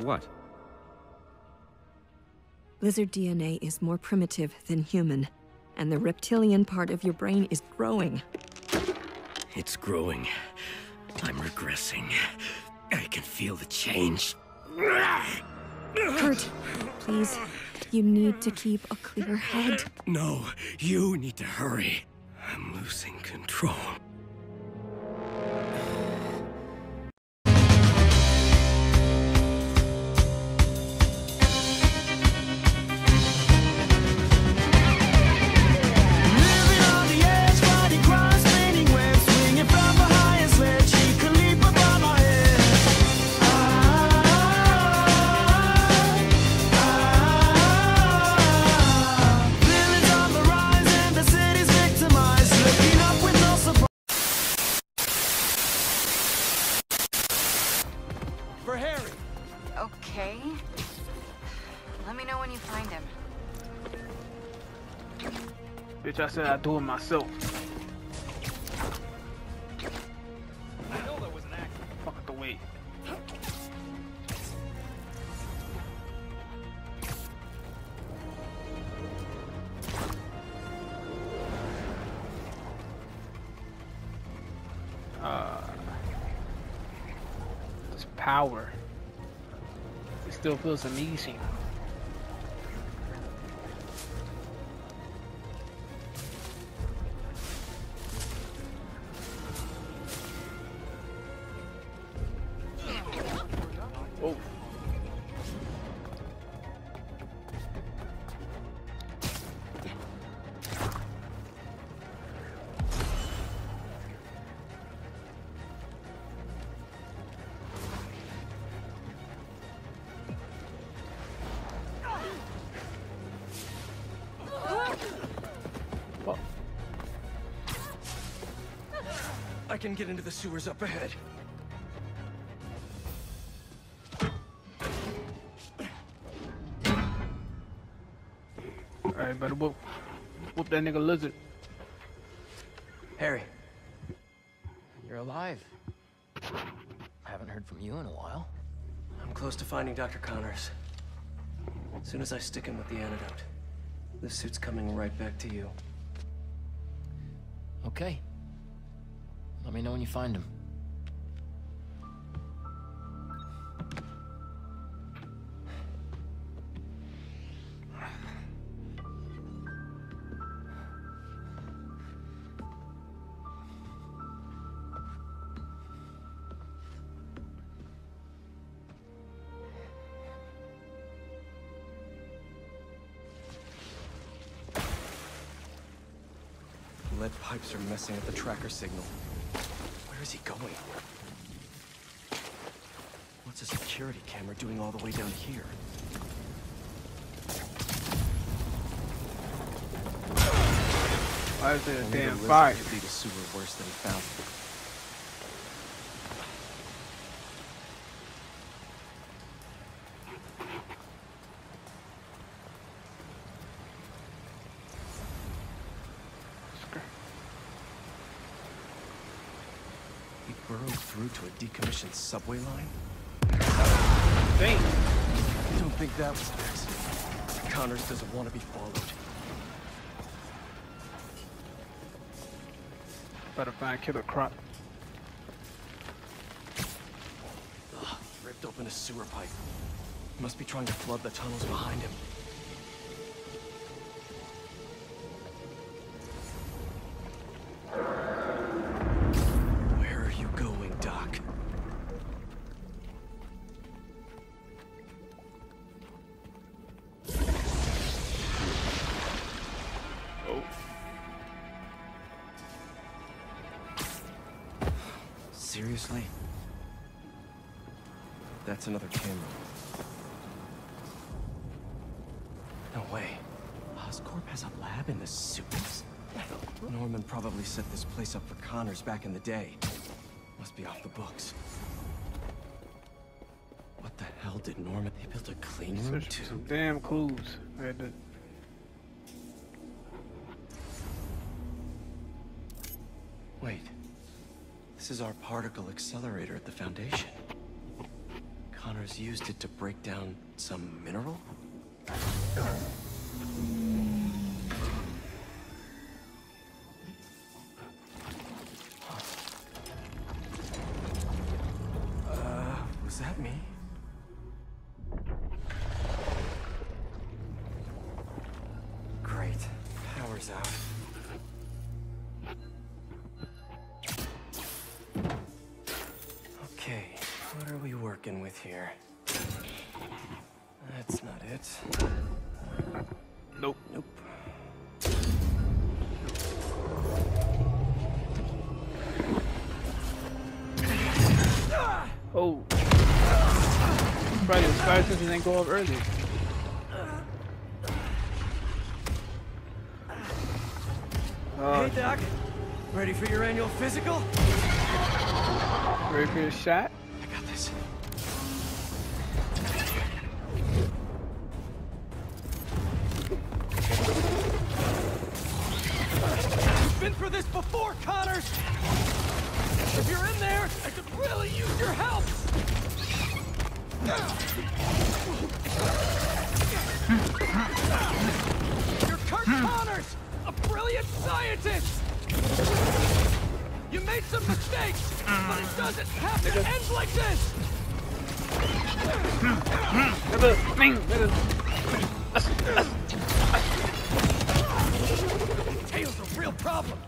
What? Lizard DNA is more primitive than human, and the reptilian part of your brain is growing. It's growing. I'm regressing. I can feel the change. Curt, please, you need to keep a clear head. No, you need to hurry. I'm losing control. I said I'd do it myself. I know was an. Fuck the wait. Uh, this power. It still feels amazing. Can get into the sewers up ahead. Alright, better whoop, whoop that nigga lizard. Harry. You're alive. I haven't heard from you in a while. I'm close to finding Dr. Connors. As soon as I stick him with the antidote, this suit's coming right back to you. Okay. Let me know when you find him. Lead pipes are messing with the tracker signal. Where is he going? What's a security camera doing all the way down here? Why is there a damn fire? could lead a sewer worse than he found it. He burrowed through to a decommissioned subway line? Damn. I don't think that was an accident. Connors doesn't want to be followed. Better find Killer Croc. Ugh, ripped open a sewer pipe. Must be trying to flood the tunnels behind him. Seriously? That's another camera. No way. Oscorp has a lab in the sewers? Norman probably set this place up for Connors back in the day. Must be off the books. What the hell did Norman... They built a clean room, too? some damn clues. I had to- our particle accelerator at the Foundation. Connors used it to break down some mineral? Uh, was that me? Working with here? That's not it. Nope. Nope. Oh. Probably the fire sensors didn't go up early. Oh, Hey, Doc. Ready for your annual physical? ready for the shot? Brilliant scientist! You made some mistakes, but it doesn't have to end like this! Tail's a real problem.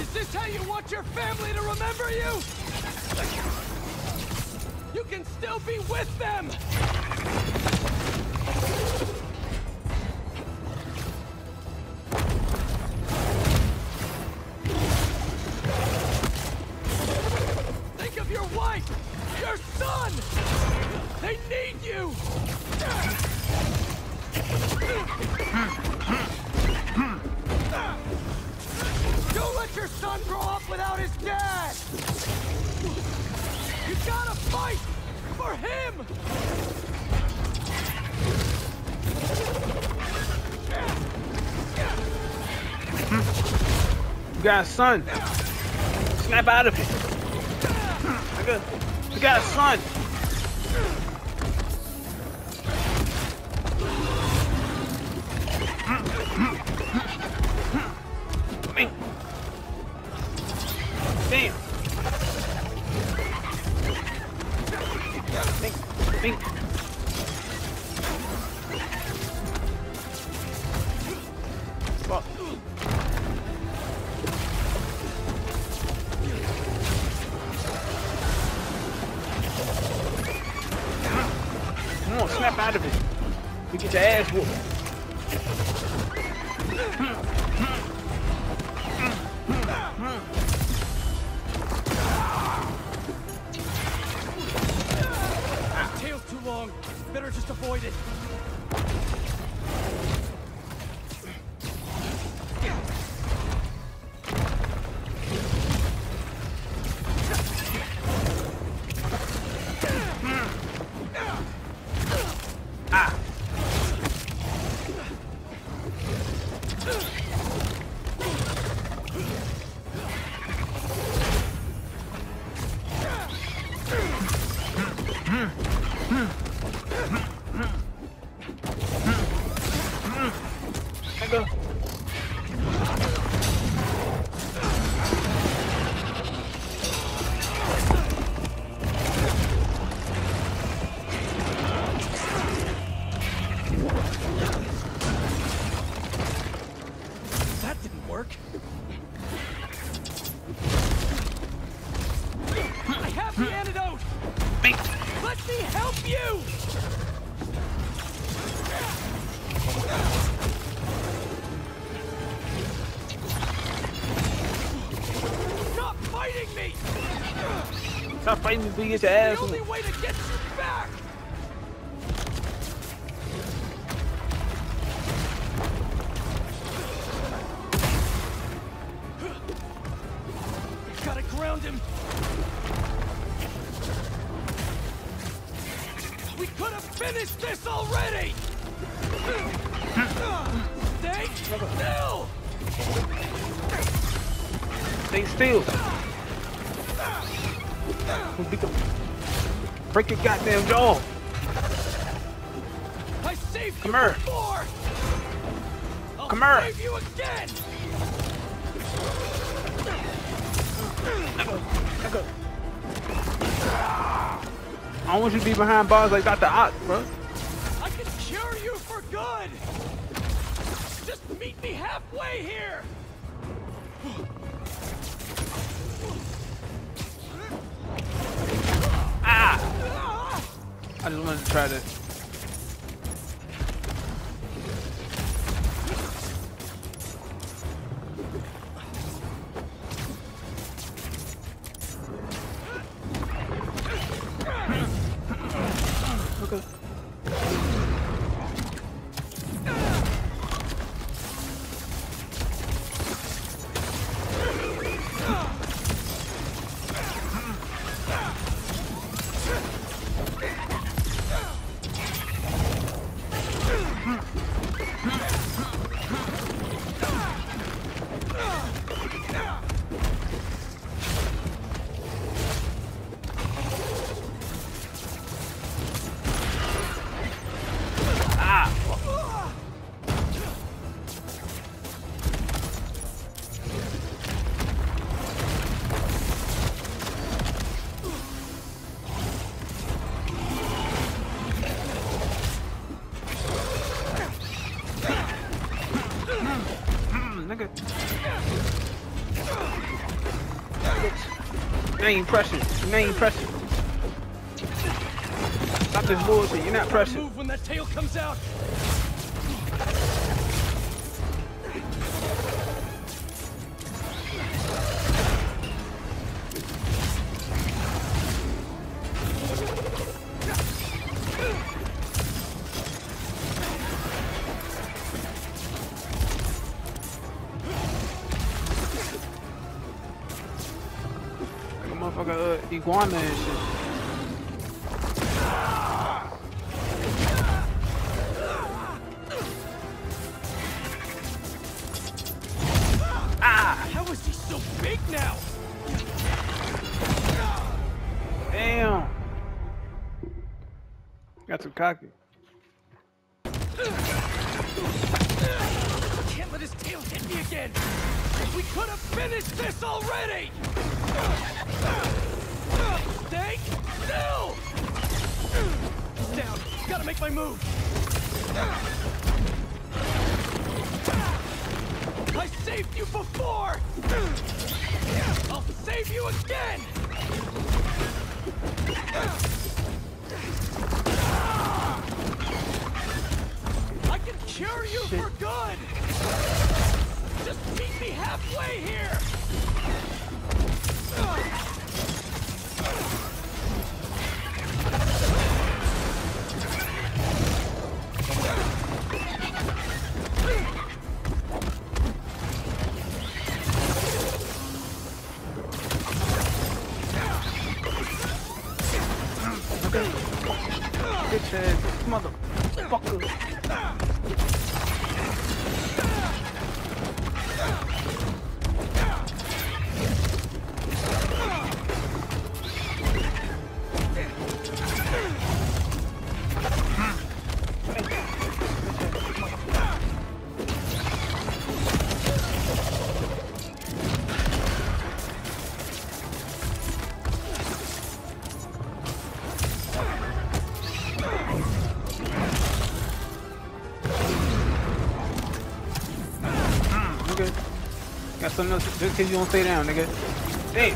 Is this how you want your family to remember you? You can still be with them! Think of your wife! Your son! They need you! Don't let your son grow up without his dad! You gotta fight for him! You got a son. Snap out of it. Nigga, you got a son. Better just avoid it. Stop fighting get your ass The only way to get you back! You to be behind bars like Dr. Ock, bro. I can cure you for good! Just meet me halfway here! I just wanted to try to. You ain't pressing. You ain't pressing. Stop this bullshit. You're not pressing. Move when that tail comes out! Iguana and shit. Ah, how is he so big now? Damn. Got some cocky. Can't let his tail hit me again! We could have finished this already! He's down. Gotta make my move. I saved you before! I'll save you again! I can cure you for good! Just meet me halfway here! Something else just cause you don't stay down, nigga. Hey.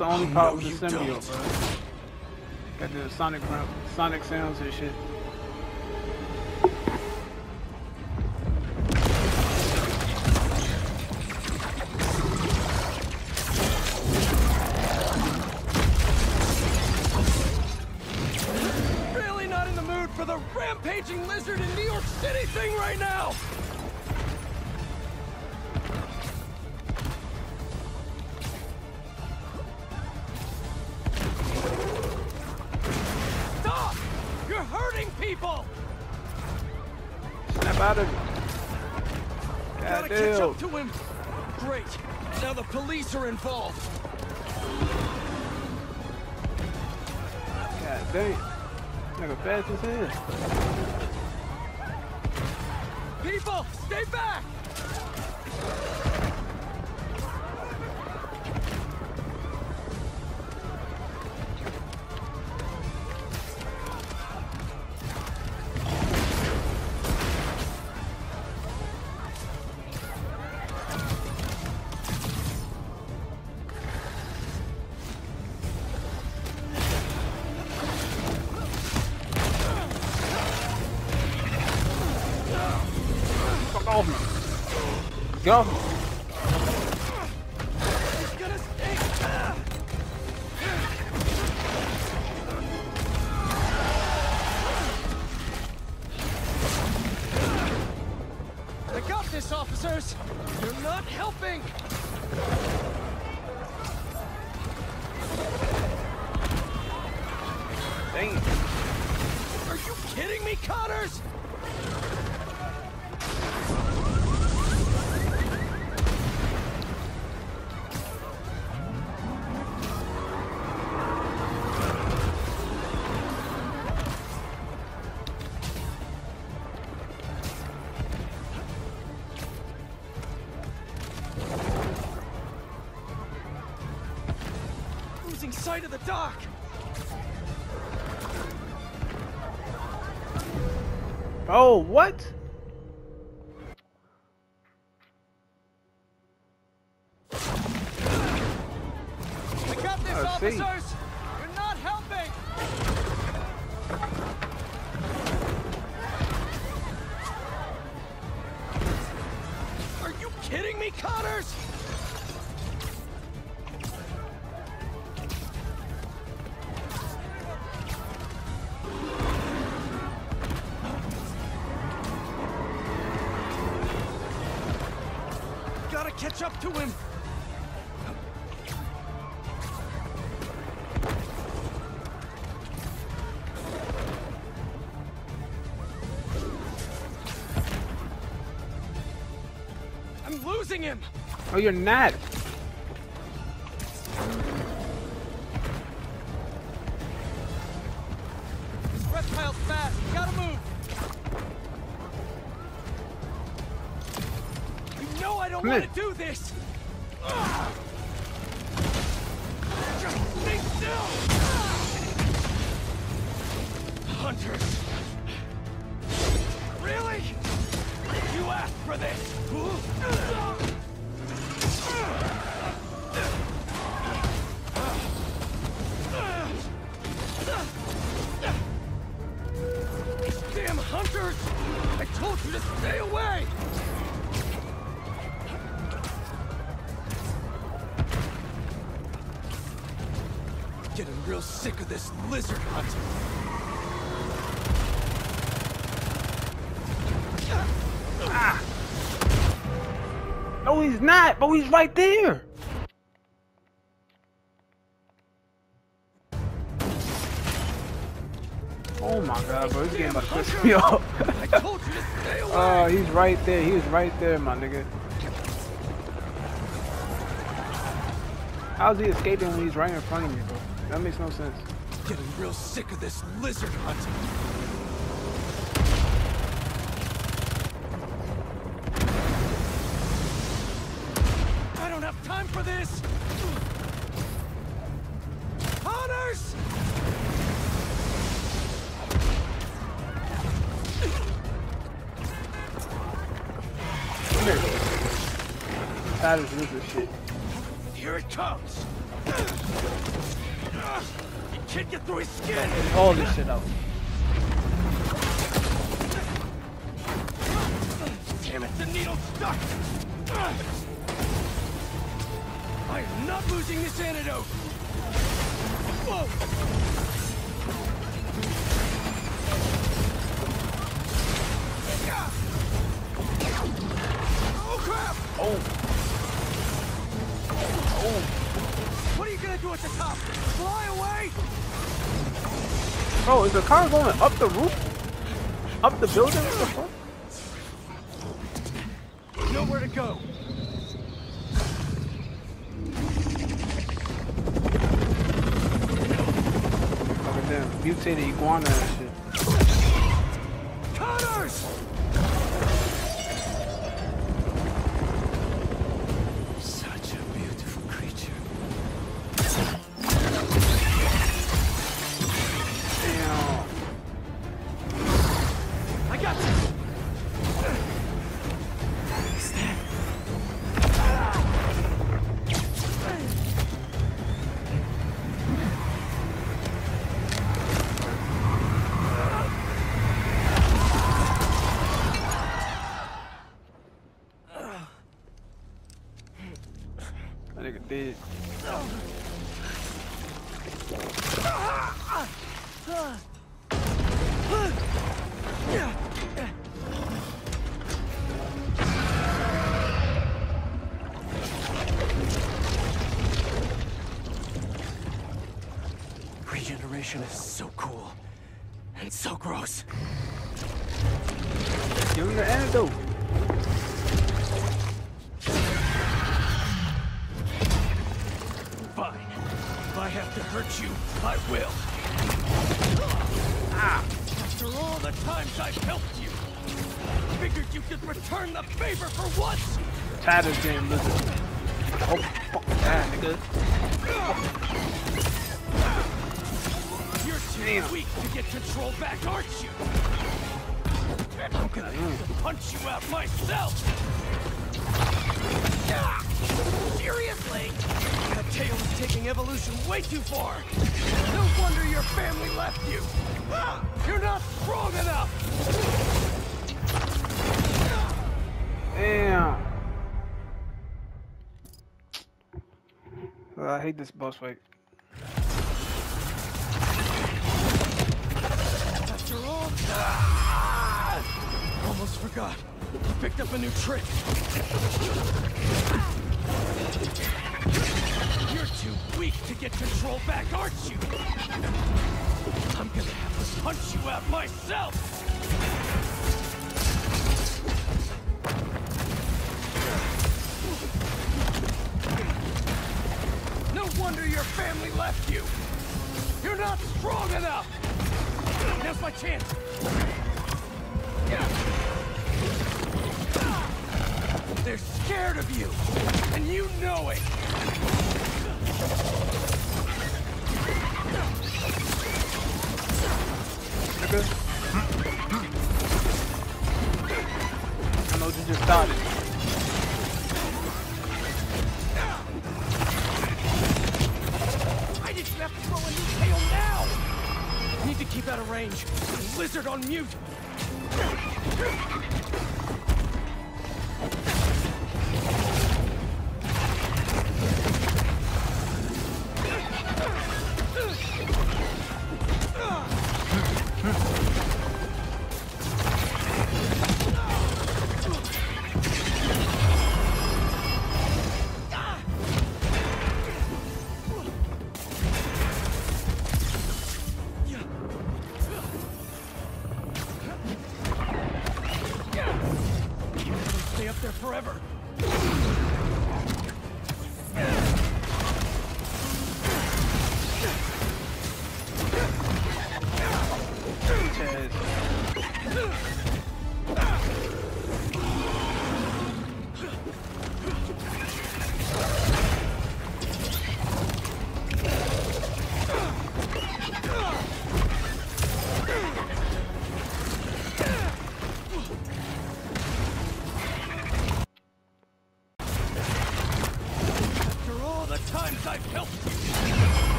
The only Oh, part no, with the symbiote, bro. Got the sonic sonic sounds and shit. Involved! God damn. Nigga fast as hell. People, stay back! Damn. Are you kidding me, Connors? Losing sight of the dock! Oh, what? Catch up to him! I'm losing him! Oh, you're not. I'm getting real sick of this lizard hunt. Ah! No, he's not, but he's right there. Oh my god, bro, this game about to piss me off. I told you to stay ah, away! Oh, he's right there. He's right there, my nigga. How's he escaping when he's right in front of me, bro? That makes no sense. Getting real sick of this lizard hunt. I don't have time for this! Hunters! Come here. Tired of this shit. You can't get through his skin! All this shit out. Damn it, the needle's stuck! I am not losing this antidote! Whoa! Oh crap! Oh! Oh, What are you gonna do at the top? Fly away? bro, is the car going up the roof? Up the building? What the fuck? Nowhere to go. Damn mutated iguana That. Regeneration is so cool. And so gross. Give him the antidote. Figured you could return the favor for once! Tired of game, listen. Oh, fuck that, nigga. You're too Damn. weak to get control back, aren't you? I'm gonna have to punch you out myself! Seriously? That tail is taking evolution way too far! No wonder your family left you! Ah! You're not strong enough! Damn. Uh, I hate this boss fight. Ah! Almost forgot. I picked up a new trick. You're too weak to get control back, aren't you? I'm gonna have to punch you out myself! Wonder your family left you! You're not strong enough! Now's my chance! They're scared of you, and you know it! Mute! forever.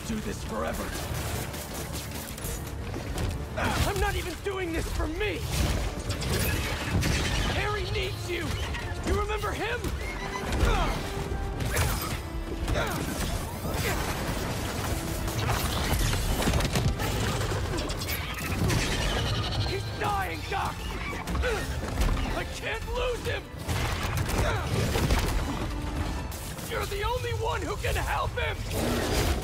Can't do this forever. I'm not even doing this for me. Harry needs you. You remember him? He's dying, Doc! I can't lose him! You're the only one who can help him!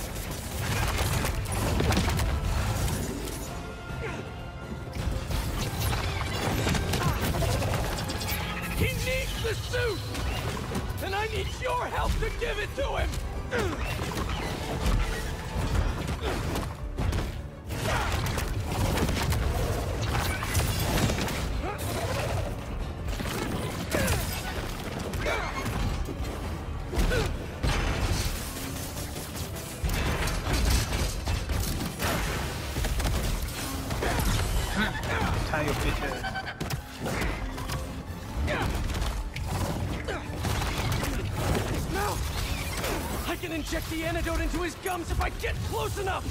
And I need your help to give it to him! Tie your bitch uh, I can inject the antidote into his gums if I get close enough!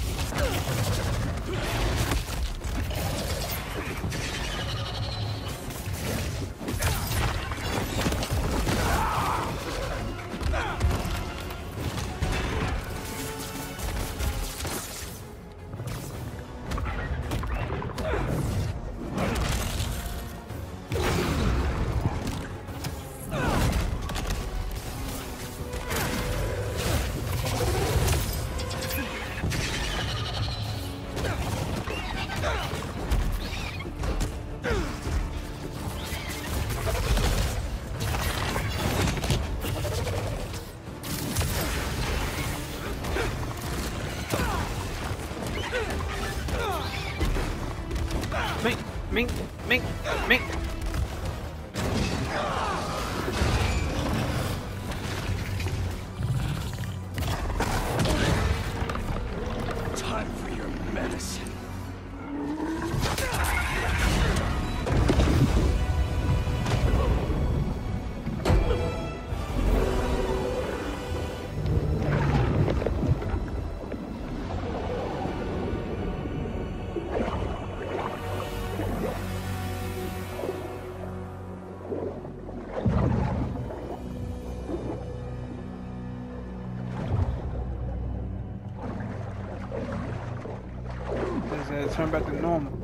Turn back to normal.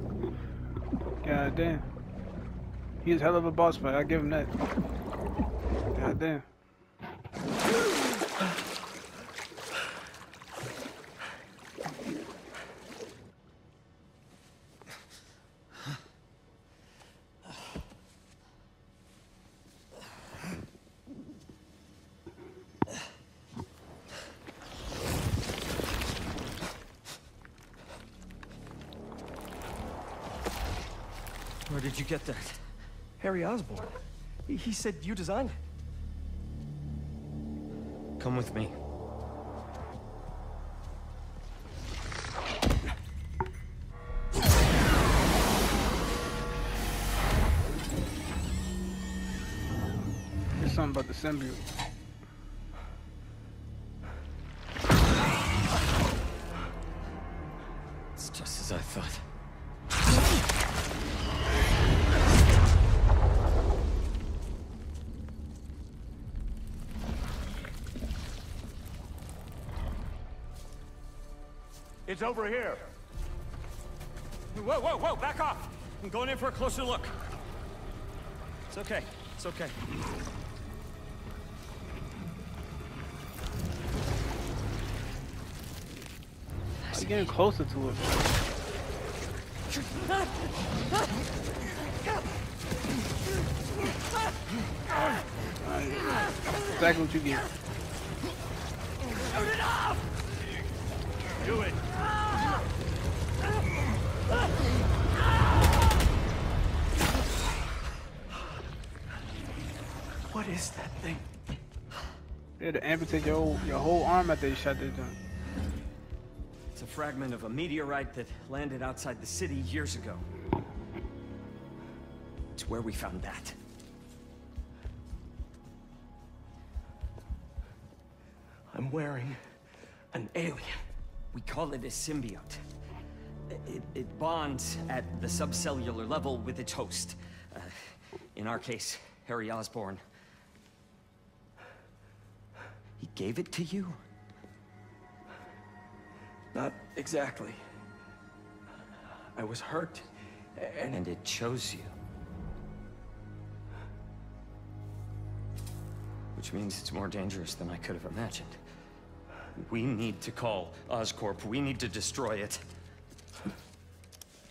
God damn. He's hell of a boss fight. I give him that. God damn. Did you get that? Harry Osborn. He, he said you designed it. Come with me. There's something about the symbiote. It's over here. Whoa, whoa, whoa, back off! I'm going in for a closer look. It's okay, it's okay. Why you getting closer to it? Alright. Exactly what you get. Do it. What is that thing? They had to amputate your whole, your whole arm after they shot that joint. It's a fragment of a meteorite that landed outside the city years ago. It's where we found that. I'm wearing an alien. We call it a symbiote. It, it bonds at the subcellular level with its host. Uh, in our case, Harry Osborn. He gave it to you? Not exactly. I was hurt, and, And it chose you. Which means it's more dangerous than I could have imagined. We need to call Oscorp. We need to destroy it.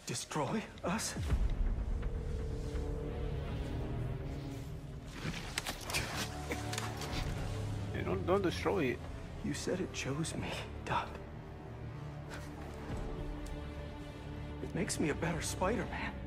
destroy us? Yeah, don't don't destroy it. You said it chose me, Doc. It makes me a better Spider-Man.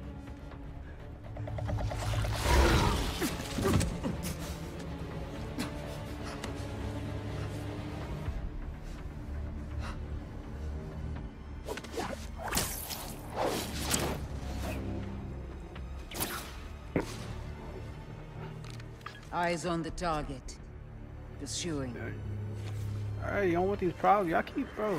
Eyes on the target. Pursuing. Alright, you don't want these problems. Y'all keep, bro.